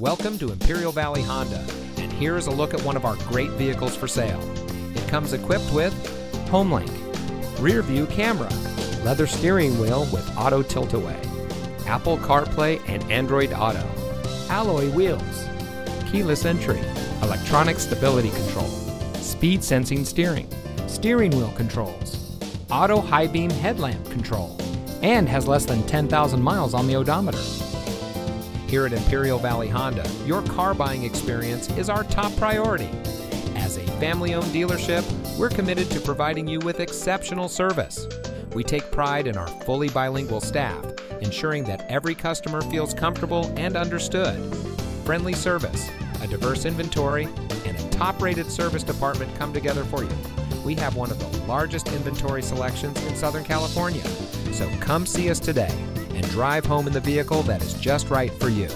Welcome to Imperial Valley Honda, and here is a look at one of our great vehicles for sale. It comes equipped with HomeLink, rear view camera, leather steering wheel with auto tilt-away, Apple CarPlay and Android Auto, alloy wheels, keyless entry, electronic stability control, speed sensing steering, steering wheel controls, auto high beam headlamp control, and has less than 10,000 miles on the odometer. Here at Imperial Valley Honda, your car buying experience is our top priority. As a family owned dealership, we're committed to providing you with exceptional service. We take pride in our fully bilingual staff, ensuring that every customer feels comfortable and understood. Friendly service, a diverse inventory, and a top rated service department come together for you. We have one of the largest inventory selections in Southern California. So come see us today and drive home in the vehicle that is just right for you.